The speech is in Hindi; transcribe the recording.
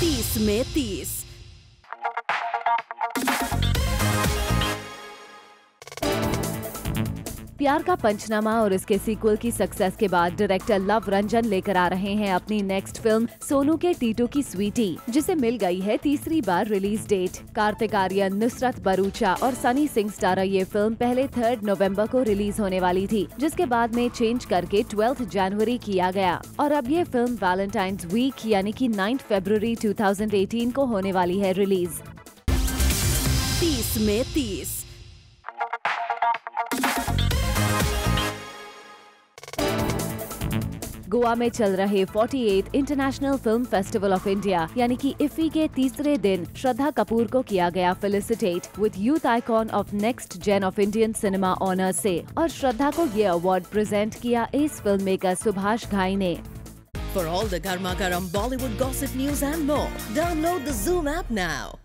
तीस में प्यार का पंचनामा और इसके सीक्वल की सक्सेस के बाद डायरेक्टर लव रंजन लेकर आ रहे हैं अपनी नेक्स्ट फ़िल्म सोनू के टीटू की स्वीटी जिसे मिल गई है तीसरी बार रिलीज़ डेट कार्तिक आर्यन, नुसरत बरूचा और सनी सिंह स्टारा ये फ़िल्म पहले थर्ड नवंबर को रिलीज़ होने वाली थी, जिसके बाद में चेंज करके ट्वेल्थ जनवरी किया गया। और अब ये फ़िल्म वैलेंटाइंस वीक यानी कि 9 फरवरी 2018 को होने वाली है रिलीज़ तीस में तीस। गोवा में चल रहे 48 international film festival of India यानी कि इफ्फी के तीसरे दिन श्रद्धा कपूर को किया गया felicitate with youth icon of next gen of Indian cinema honour से, और श्रद्धा को ये अवार्ड प्रेजेंट किया इस फ़िल्म मेकर सुभाष घाई ने For all the Garma Garam Bollywood.